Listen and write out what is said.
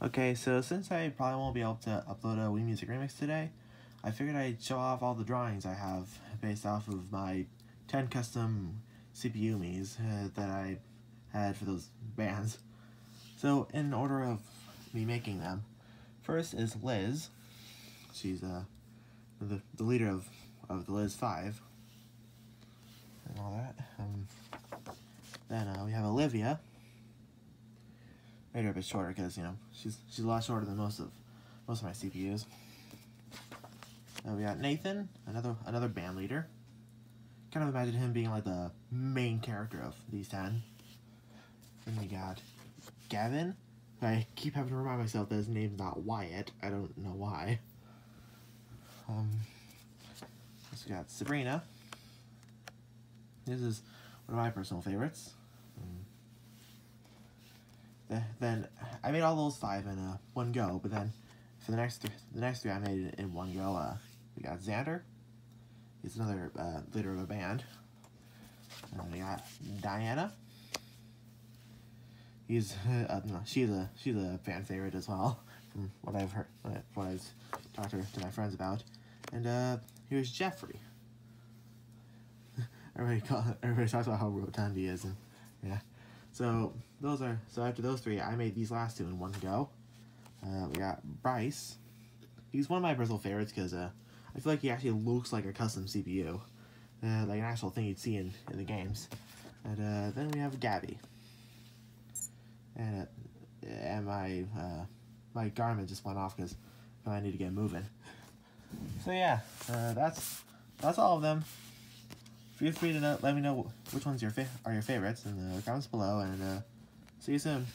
Okay, so since I probably won't be able to upload a Wii Music Remix today, I figured I'd show off all the drawings I have based off of my 10 custom CPU Miis uh, that I had for those bands. So, in order of me making them, first is Liz. She's uh, the, the leader of, of the Liz 5 and all that. Um, then uh, we have Olivia made her a bit shorter because you know she's she's a lot shorter than most of most of my CPUs. Then we got Nathan, another another band leader. Kind of imagine him being like the main character of these ten. Then we got Gavin. I keep having to remind myself that his name's not Wyatt. I don't know why. Um, we got Sabrina. This is one of my personal favorites. Then I made all those five in uh, one go, but then for the next th the next three I made in one go. Uh, we got Xander. He's another uh, leader of a band. And we got Diana. He's uh, no, she's a she's a fan favorite as well, from what I've heard, what I've talked to, to my friends about. And uh, here's Jeffrey. everybody call, everybody talks about how rotund he is, and yeah. So those are so after those three, I made these last two in one go. Uh, we got Bryce. He's one of my personal favorites because uh, I feel like he actually looks like a custom CPU, uh, like an actual thing you'd see in, in the games. And uh, then we have Gabby. And uh, and my uh, my Garmin just went off because I need to get moving. So yeah, uh, that's that's all of them feel free to know, let me know which ones your are your favorites in the comments below, and uh, see you soon.